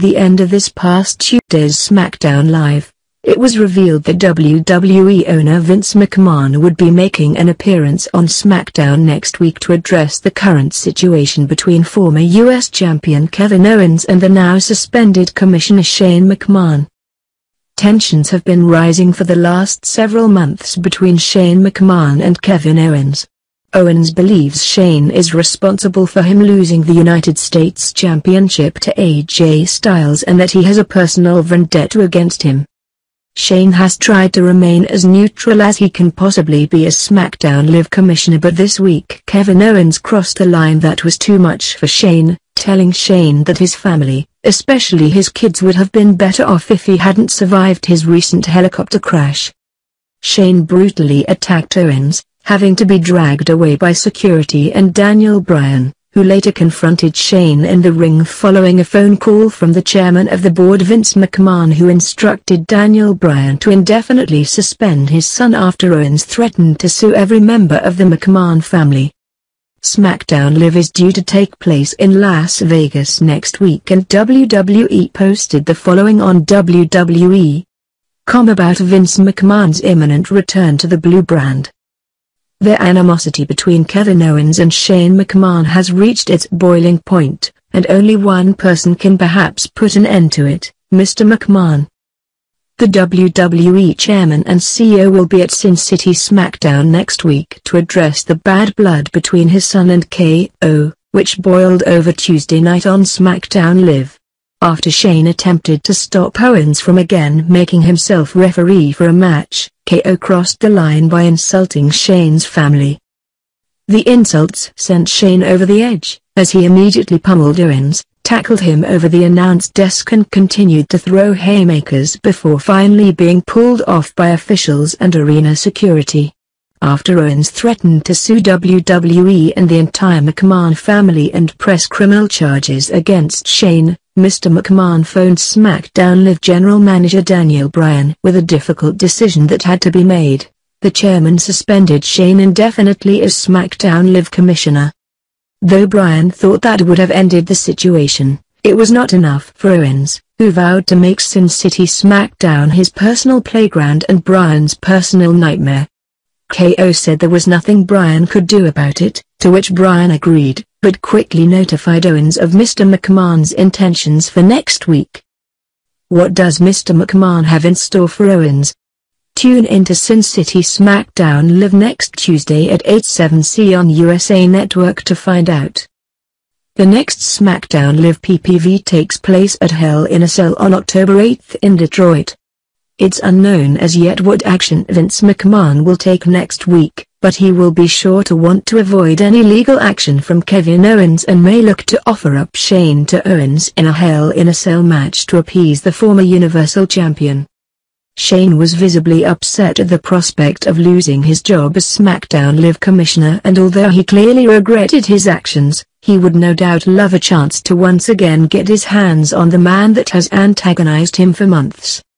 the end of this past Tuesday's SmackDown Live, it was revealed that WWE owner Vince McMahon would be making an appearance on SmackDown next week to address the current situation between former U.S. champion Kevin Owens and the now suspended Commissioner Shane McMahon. Tensions have been rising for the last several months between Shane McMahon and Kevin Owens. Owens believes Shane is responsible for him losing the United States Championship to AJ Styles and that he has a personal vendetta against him. Shane has tried to remain as neutral as he can possibly be as SmackDown Live Commissioner but this week Kevin Owens crossed a line that was too much for Shane, telling Shane that his family, especially his kids would have been better off if he hadn't survived his recent helicopter crash. Shane brutally attacked Owens, having to be dragged away by security and Daniel Bryan who later confronted Shane in the ring following a phone call from the chairman of the board Vince McMahon who instructed Daniel Bryan to indefinitely suspend his son after Owens threatened to sue every member of the McMahon family. SmackDown Live is due to take place in Las Vegas next week and WWE posted the following on WWE.com about Vince McMahon's imminent return to the blue brand. The animosity between Kevin Owens and Shane McMahon has reached its boiling point, and only one person can perhaps put an end to it, Mr. McMahon. The WWE chairman and CEO will be at Sin City SmackDown next week to address the bad blood between his son and KO, which boiled over Tuesday night on SmackDown Live after Shane attempted to stop Owens from again making himself referee for a match, KO crossed the line by insulting Shane's family. The insults sent Shane over the edge, as he immediately pummeled Owens, tackled him over the announce desk and continued to throw haymakers before finally being pulled off by officials and arena security. After Owens threatened to sue WWE and the entire McMahon family and press criminal charges against Shane, Mr. McMahon phoned SmackDown Live general manager Daniel Bryan with a difficult decision that had to be made. The chairman suspended Shane indefinitely as SmackDown Live commissioner. Though Bryan thought that would have ended the situation, it was not enough for Owens, who vowed to make Sin City SmackDown his personal playground and Bryan's personal nightmare. KO said there was nothing Bryan could do about it, to which Bryan agreed but quickly notified Owens of Mr. McMahon's intentions for next week. What does Mr. McMahon have in store for Owens? Tune into Sin City SmackDown Live next Tuesday at 8 7c on USA Network to find out. The next SmackDown Live PPV takes place at Hell in a Cell on October 8 in Detroit. It's unknown as yet what action Vince McMahon will take next week, but he will be sure to want to avoid any legal action from Kevin Owens and may look to offer up Shane to Owens in a Hell in a Cell match to appease the former Universal Champion. Shane was visibly upset at the prospect of losing his job as SmackDown Live Commissioner and although he clearly regretted his actions, he would no doubt love a chance to once again get his hands on the man that has antagonized him for months.